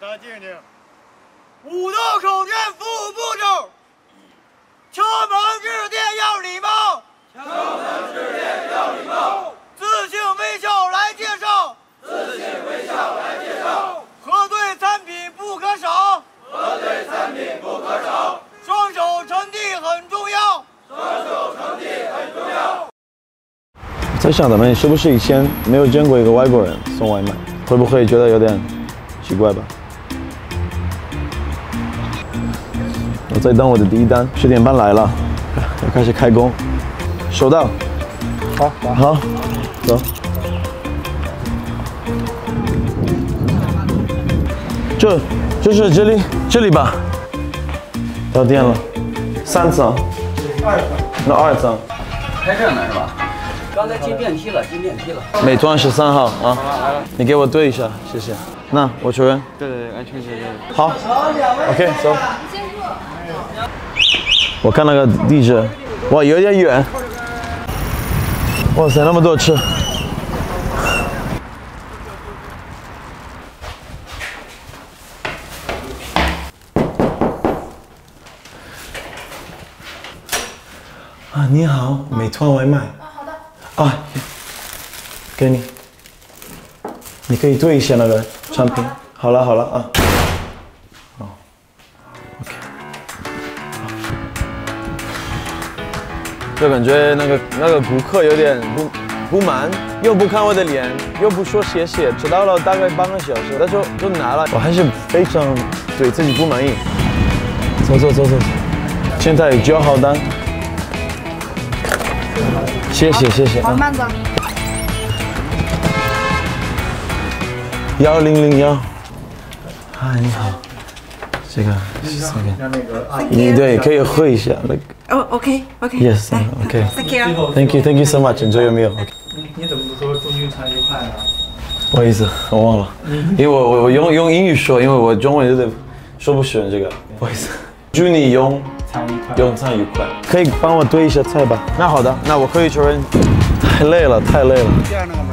大家静静。五道口店服务步骤：敲门致电要礼貌，敲门致电要礼貌。自信微笑来介绍，自信微笑来介绍。核对产品不可少，核对产品不可少。双手呈递很重要，双手呈递很重要。在想咱们是不是以前没有见过一个外国人送外卖，会不会觉得有点奇怪吧？我在等我的第一单，十点半来了，要开始开工，收到。好，好，走。这，就是这里，这里吧。到店了，三层，二层，那二层。开这呢是吧？刚才进电梯了，进电梯了。美团十三号啊，你给我对一下，谢谢。那我确认。对对对，安全确认。好，OK，走。我看那个地址，哇，有点远。哇塞，那么多车。啊，你好，美团外卖。啊，好的。啊，给你。你可以对一下那个产品。好了好了啊。就感觉那个那个顾客有点不不满，又不看我的脸，又不说谢谢，迟到了大概半个小时，他就就拿了，我还是非常对自己不满意。走走走走走，现在交好单。谢谢谢谢。好，慢走。幺零零幺，嗨，你好，这个是送给你，对，可以喝一下那个。哦，OK，OK。Yes, 来 OK. Thank you。Thank you, thank you so much. Enjoy your meal. OK，你你怎么不说祝你餐愉快呢？不好意思，我忘了，因为我我我用用英语说，因为我中文有点说不顺这个，不好意思。祝你用餐愉快。用餐愉快，可以帮我堆一下菜吧？那好的，那我可以确认。太累了，太累了。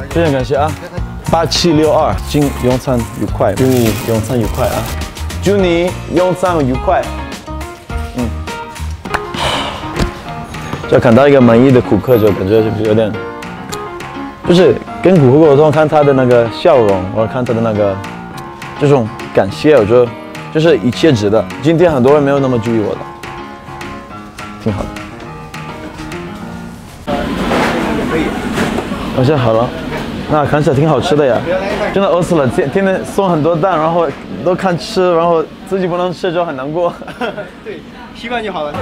非常感谢啊！八七六二，今用餐愉快，祝你用餐愉快啊！祝你用餐愉快。就看到一个满意的顾客，就感觉就是有点，就是跟顾客沟通，看他的那个笑容，或者看他的那个这种感谢，我觉得就是一切值得。今天很多人没有那么注意我的，挺好的。好像好了，那看起来挺好吃的呀，真的饿死了，天天天送很多蛋，然后都看吃，然后自己不能吃就很难过。对，习惯就好了。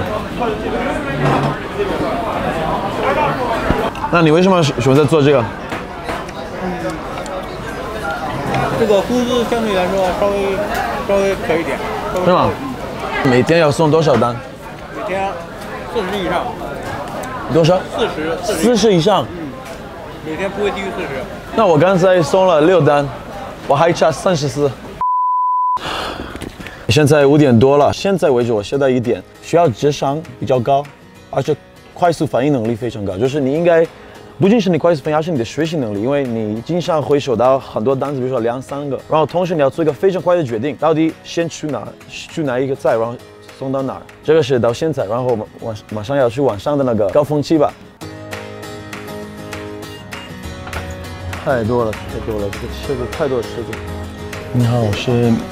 那你为什么选择做这个？这个工资相对来说稍微稍微可以点，是吗？每天要送多少单？每天四十以上，多少？四十四四十以上。每天不会低于四十。那我刚才送了六单，我还差三十四。现在五点多了，现在为止我学到一点，需要智商比较高，而且快速反应能力非常高。就是你应该，不仅是你快速反应，而是你的学习能力，因为你经常会收到很多单子，比如说两三个，然后同时你要做一个非常快的决定，到底先去哪，去哪一个菜，然后送到哪儿。这个是到现在，然后我们晚马上要去晚上的那个高峰期吧。太多了，太多了，这个吃的太多吃的。你好，我是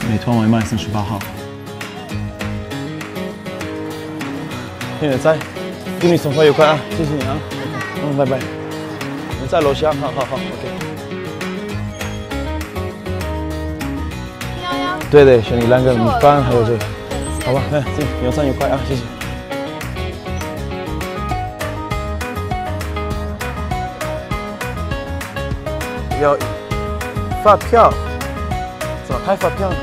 美团外卖三十八号。现在在，祝你生活愉快啊！谢谢你啊，嗯，拜拜。你在楼下，好好好，OK。幺幺。对对，选你两个米饭，还有这个，好吧，哎，行，用餐愉快啊，谢谢。要发票，怎么开发票呢？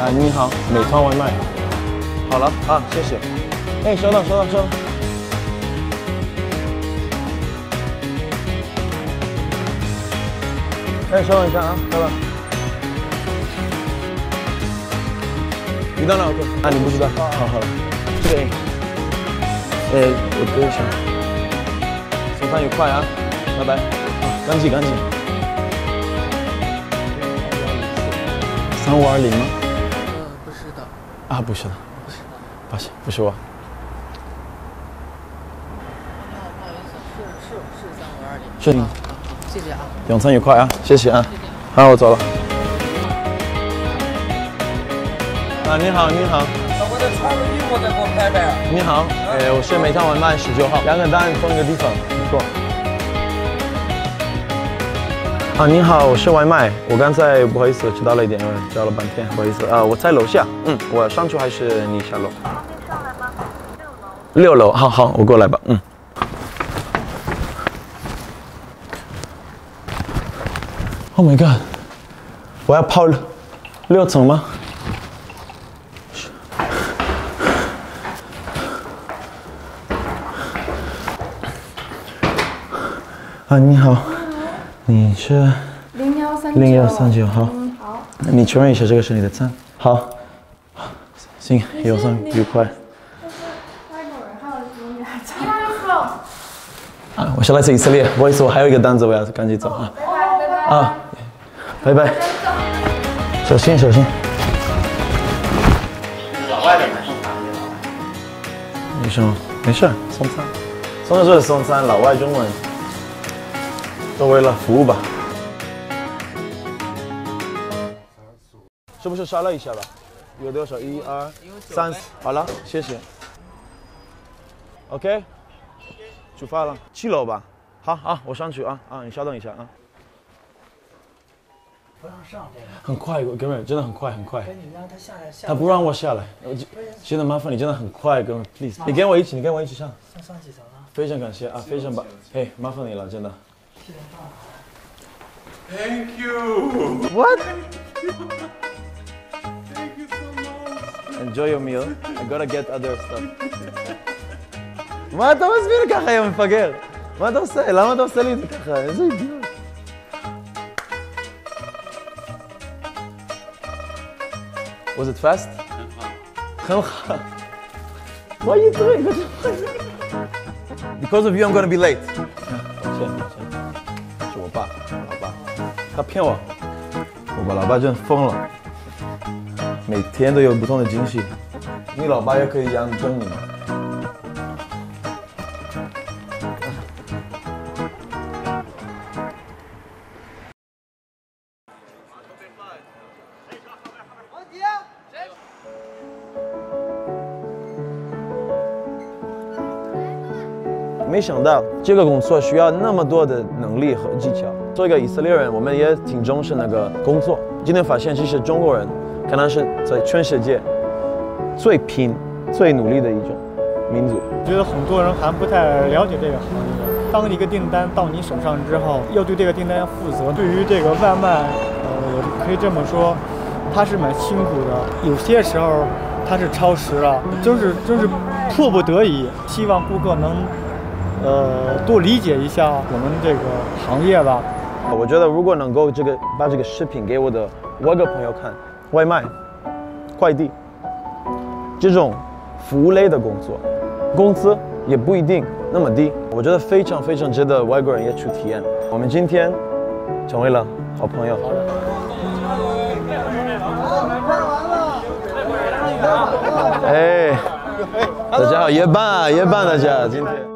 啊，你好，美团外卖。好了啊，谢谢。哎，收到，收到，收到。哎，稍等一下啊，稍等。你到哪。啊，你不知道？好好了，这个。哎，我对一下。送餐愉快啊，拜拜。啊，赶紧赶紧。三五二零吗？呃，不是的，啊，不是的，抱歉，不是我。不好不好意思，是是是三五二零。是你啊啊好，谢谢啊。用餐愉快啊，谢谢啊。好，我走了。啊，你好，你好，我得穿个衣服再给我拍拍。你好，哎，我是美汤外卖十九号，两个单放一个地方，不错。啊，你好，我是外卖，我刚才不好意思迟到了一点，因为叫了半天，不好意思啊，我在楼下，嗯，我上去还是你下楼？上来吗，六楼。六楼，好好，我过来吧，嗯。Oh my god！我要跑六六层吗？啊，你好，你是零幺三九零幺三九好？嗯，好。你确认一下这个是你的餐？好，行，游山愉快。啊，我是来自以色列，不好意思，我还有一个单子，我要赶紧走啊。拜拜拜拜。啊，拜拜。小心小心。老外的蛮送茶的。没事吗？没事，送餐。送餐就是送餐，老外中文，都为了服务吧。是不是刷了一下吧？有多少？一二三，好了，谢谢。OK，出发了，七楼吧。好啊，我上去啊啊，你稍等一下啊。不让上这个，很快，哥们儿，真的很快很快。你让他下来下。他不让我下来，我就真的麻烦你，真的很快，哥们儿，please，你跟我一起，你跟我一起上。上上几层啊？非常感谢啊，非常棒，嘿，麻烦你了，真的。Thank you. What? Thank you so much. Enjoy your meal. I gotta get other stuff. מה אתה מסביר ככה, יא מפגר? מה אתה עושה? למה אתה עושה לי את זה ככה? איזה אידיוט. Was it fast? 很好。What are you doing? Because of you, I'm gonna be late. 他骗我，我把老爸真疯了，每天都有不同的惊喜。你老爸也可以养正你？没想到这个工作需要那么多的能力和技巧。做一个以色列人，我们也挺重视那个工作。今天发现，其实中国人可能是在全世界最拼、最努力的一种民族。我觉得很多人还不太了解这个行业。当一个订单到你手上之后，要对这个订单负责。对于这个外卖，呃，我可以这么说，他是蛮辛苦的。有些时候他是超时了，就是就是迫不得已，希望顾客能呃多理解一下我们这个行业吧。我觉得如果能够这个把这个视频给我的外国朋友看，外卖、快递这种服务类的工作，工资也不一定那么低。我觉得非常非常值得外国人也去体验。我们今天成为了好朋友。哎，大家好，夜班啊，夜班大家今天。